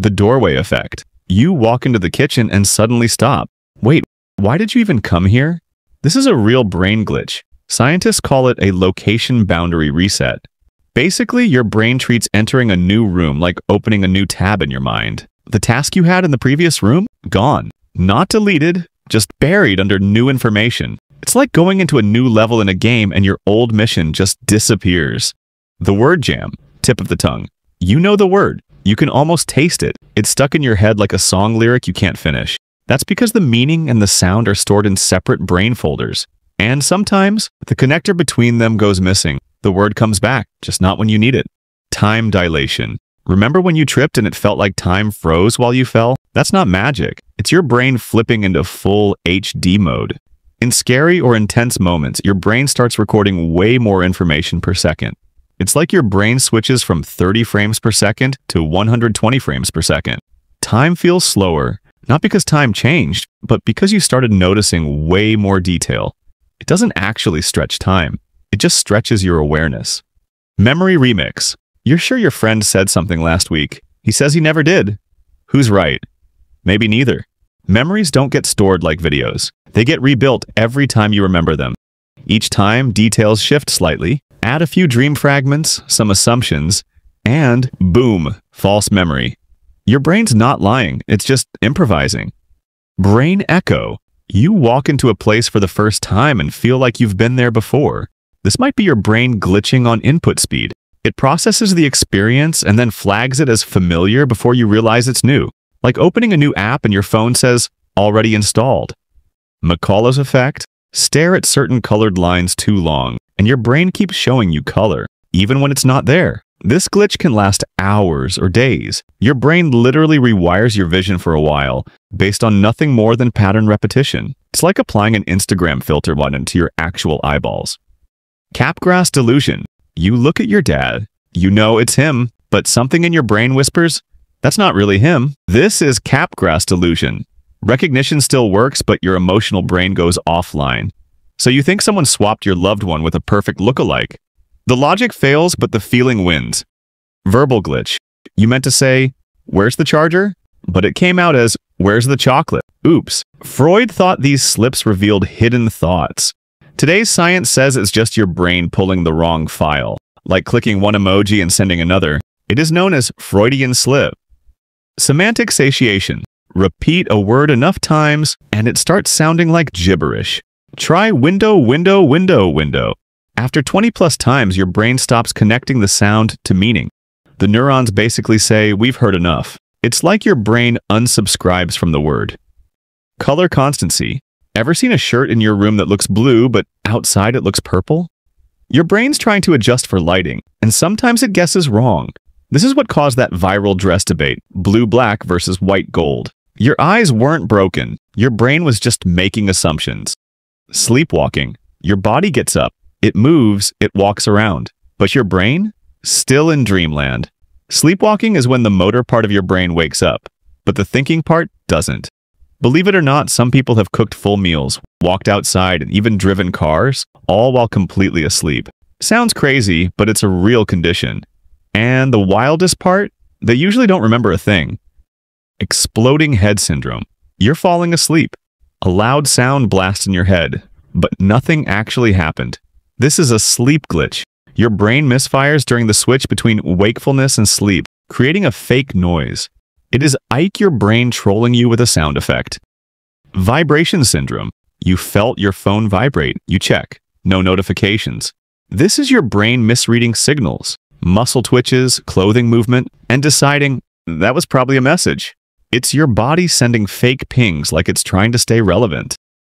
The doorway effect. You walk into the kitchen and suddenly stop. Wait, why did you even come here? This is a real brain glitch. Scientists call it a location boundary reset. Basically, your brain treats entering a new room like opening a new tab in your mind. The task you had in the previous room? Gone. Not deleted, just buried under new information. It's like going into a new level in a game and your old mission just disappears. The word jam, tip of the tongue. You know the word. You can almost taste it. It's stuck in your head like a song lyric you can't finish. That's because the meaning and the sound are stored in separate brain folders. And sometimes, the connector between them goes missing. The word comes back, just not when you need it. Time dilation. Remember when you tripped and it felt like time froze while you fell? That's not magic. It's your brain flipping into full HD mode. In scary or intense moments, your brain starts recording way more information per second. It's like your brain switches from 30 frames per second to 120 frames per second. Time feels slower, not because time changed, but because you started noticing way more detail. It doesn't actually stretch time. It just stretches your awareness. Memory remix. You're sure your friend said something last week. He says he never did. Who's right? Maybe neither. Memories don't get stored like videos. They get rebuilt every time you remember them. Each time, details shift slightly, Add a few dream fragments, some assumptions, and boom, false memory. Your brain's not lying, it's just improvising. Brain echo. You walk into a place for the first time and feel like you've been there before. This might be your brain glitching on input speed. It processes the experience and then flags it as familiar before you realize it's new. Like opening a new app and your phone says, already installed. McCollough's effect? Stare at certain colored lines too long and your brain keeps showing you color, even when it's not there. This glitch can last hours or days. Your brain literally rewires your vision for a while, based on nothing more than pattern repetition. It's like applying an Instagram filter button to your actual eyeballs. Capgras delusion. You look at your dad, you know it's him, but something in your brain whispers, that's not really him. This is Capgras delusion. Recognition still works, but your emotional brain goes offline. So you think someone swapped your loved one with a perfect look-alike. The logic fails, but the feeling wins. Verbal glitch. You meant to say, where's the charger? But it came out as, where's the chocolate? Oops. Freud thought these slips revealed hidden thoughts. Today's science says it's just your brain pulling the wrong file. Like clicking one emoji and sending another. It is known as Freudian slip. Semantic satiation. Repeat a word enough times, and it starts sounding like gibberish. Try window, window, window, window. After 20 plus times, your brain stops connecting the sound to meaning. The neurons basically say, we've heard enough. It's like your brain unsubscribes from the word. Color constancy. Ever seen a shirt in your room that looks blue, but outside it looks purple? Your brain's trying to adjust for lighting, and sometimes it guesses wrong. This is what caused that viral dress debate, blue-black versus white-gold. Your eyes weren't broken. Your brain was just making assumptions. Sleepwalking. Your body gets up, it moves, it walks around. But your brain? Still in dreamland. Sleepwalking is when the motor part of your brain wakes up, but the thinking part doesn't. Believe it or not, some people have cooked full meals, walked outside, and even driven cars, all while completely asleep. Sounds crazy, but it's a real condition. And the wildest part? They usually don't remember a thing. Exploding head syndrome. You're falling asleep. A loud sound blasts in your head, but nothing actually happened. This is a sleep glitch. Your brain misfires during the switch between wakefulness and sleep, creating a fake noise. It is Ike your brain trolling you with a sound effect. Vibration syndrome. You felt your phone vibrate. You check. No notifications. This is your brain misreading signals, muscle twitches, clothing movement, and deciding that was probably a message. It's your body sending fake pings like it's trying to stay relevant.